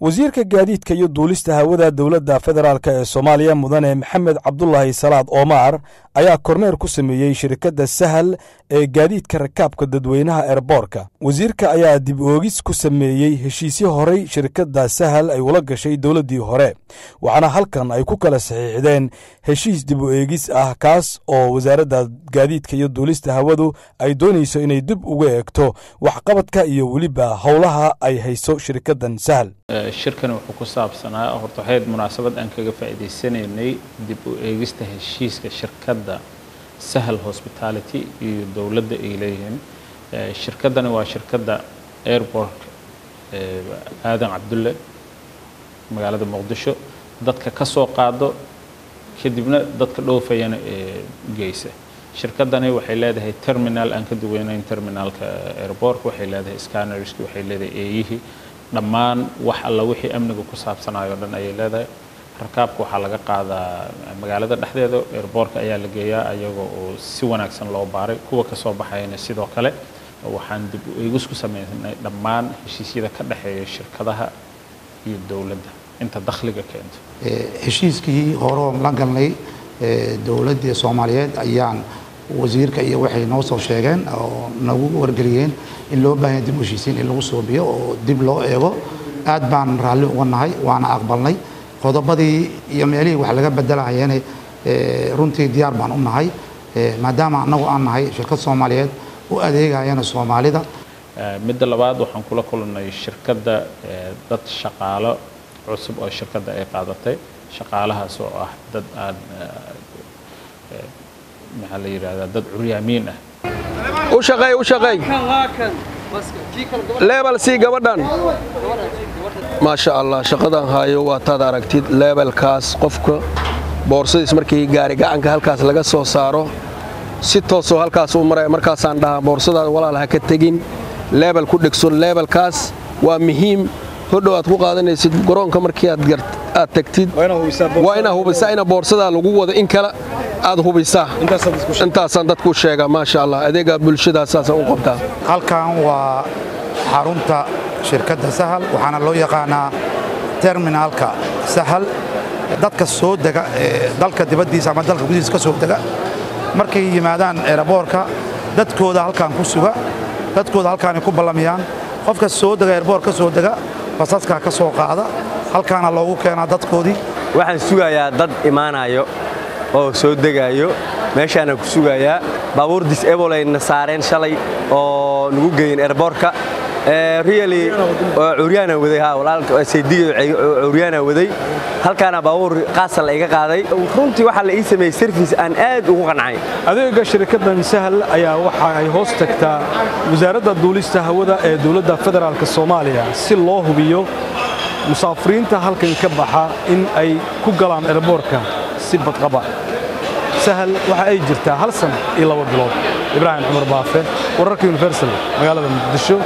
wasiirka gaadiidka iyo duulista hawada dowladda federaalk ee soomaaliya mudane maxamed cabdulaahi salaad oomaar ayaa kormeer ku sameeyey shirkadda sahal ee gaadiidka rakaabka dadweynaha eerboorka wasiirka ayaa dib oogis ku sameeyey heshiisyo horey shirkadda sahal ay ula gashay dowladdii hore waxaana halkan ay ku kala saxiixdeen heshiis dib u eegis ah kaas oo wasaaradda gaadiidka iyo duulista hawadu ay doonayso inay dib uga eegto waxqabadka iyo weliba howlaha ay hayso shirkaddan sahal shirkani wuxuu ku saabsanaa horta waxayd munaasabad aan kaga faa'iidaysanaynay dib u eegista heshiiska shirkadda sahal hospitality iyo dowladda ay leeyihiin. Shirkaddani waa shirkadda airport aadan cabdulle magaalada muqdisho. Dadka ka soo qaado kadibna dadka dhoofayana ee geysa shirkaddani waxay leedahay terminal aan ka duweynayn terminalka airportka waxay leedahay scannerski waxay leedahay eeyihii dhammaan wax alla wixii amniga ku saabsanayo o dhan ayay leedahay rakaabka waxaa laga qaadaa magaalada dhexdeeda airboortka ayaa la geeyaa ayagoo oo si wanaagsan loo baaray kuwa ka soo baxayana sidoo kale. Waxaan dib u eegis ku sameynay dhammaan heshiisyada ka dhexeeya shirkadaha iyo dowladda. Inta dakhliga keento. Heshiiskii horeo la galnay dowladdii soomaaliyeed ayaan wasiirka iyo waxay noo soo sheegeen oo nagu wargeliyeen in loo baahanya dib u heshiisiin in lagu soobiyo oo dib loo eego. Aad baan raalli uga nahay waana aqbalnay qodobadii iyo meelihii wax laga bedelahayeen runtii diyaar baan u nahay maadaama annagu aan nahay shirkad soomaaliyeed u adeegayana soomaalida. Midda labaad waxaan kula kulannay shirkadda dad shaqaalo cusub oo shirkadda ay qaadatay. Shaqaalahaas oo ah dad aan maxaa la yidhahdaa dad curyaamiin ah. U shaqeey u shaqeey leebal sii gabadhan maasha allah shaqadan haayo waa taad aragtid leebelkaas qofka boorsadiis markii gaari gacanka halkaas laga soo saaro. Si toosoo halkaas u maraya markaasaan dhahaa boorsadaada walaal ha ka tegin. Leebel ku dhegso leebelkaas waa muhiim. Hodhow aad ku qaadanaysid garoonka markii aad tagtid waa inaa hubisaa ina boorsadaa lagu wado in kale aad hubisaa. Intaasaan dadku sheegaa. Maasha allah adeegaa bulshadaas saasaan u qabtaa. Halkan waa xarunta shirkadda sahal waxaana loo yaqaanaa terminaalka sahal. Dadka soo dega ee dalka dibaddiisa ama dalka gudihiisa ka soo dega markay yimaadaan eeraboorka dadkooda halkaan ku suga dadkooda halkaanay ku ballamiyaan. Qofka soo dega eerboor ka soo dega basaskaa ka soo qaada halkaana loogu keenaa dadkoodii. Waxaan sugayaa dad imaanayo oo soo degaayo meeshaana ku sugayaa. Baabuur disableayna saareen shalay oo nagu geeyeen airboortka really curyaana waday halkaana baabuur qaasal iga qaaday. Runtii waxaa la ii sameeyey aan aad ugu qancay adeega sahal ayaa waxa ay hoos tagtaa wasaaradda duulista hawada ee dowladda federaalk soomaaliya si loo hubiyo musaafiriinta halkan ka baxa in ay ku galaan erboorka si badqaba. Sahal waxa ay jirtaa hal sana iyo laba bilood. Ibraahim cumar baafe wararka universal magaalada muqdisho